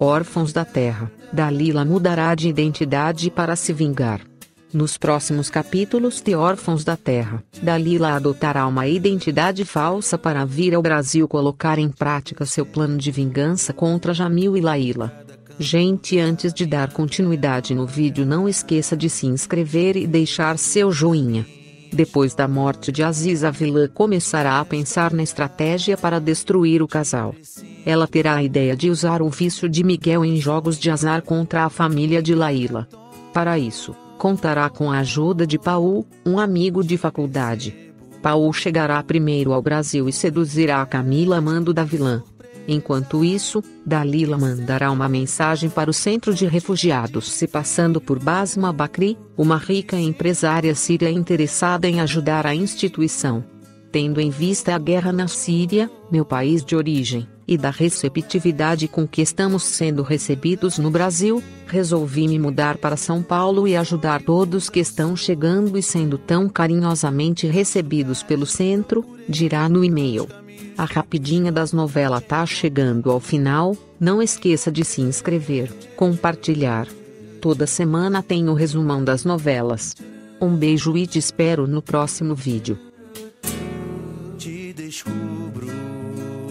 Órfãos da Terra, Dalila mudará de identidade para se vingar. Nos próximos capítulos de Órfãos da Terra, Dalila adotará uma identidade falsa para vir ao Brasil colocar em prática seu plano de vingança contra Jamil e Laila. Gente, antes de dar continuidade no vídeo, não esqueça de se inscrever e deixar seu joinha. Depois da morte de Aziz, a vilã começará a pensar na estratégia para destruir o casal. Ela terá a ideia de usar o vício de Miguel em jogos de azar contra a família de Laila. Para isso, contará com a ajuda de Paul, um amigo de faculdade. Paul chegará primeiro ao Brasil e seduzirá a Camila mando da vilã. Enquanto isso, Dalila mandará uma mensagem para o centro de refugiados se passando por Basma Bakri, uma rica empresária síria interessada em ajudar a instituição. Tendo em vista a guerra na Síria, meu país de origem, e da receptividade com que estamos sendo recebidos no Brasil, resolvi me mudar para São Paulo e ajudar todos que estão chegando e sendo tão carinhosamente recebidos pelo centro, dirá no e-mail. A rapidinha das novelas tá chegando ao final, não esqueça de se inscrever, compartilhar. Toda semana tem o resumão das novelas. Um beijo e te espero no próximo vídeo descubro.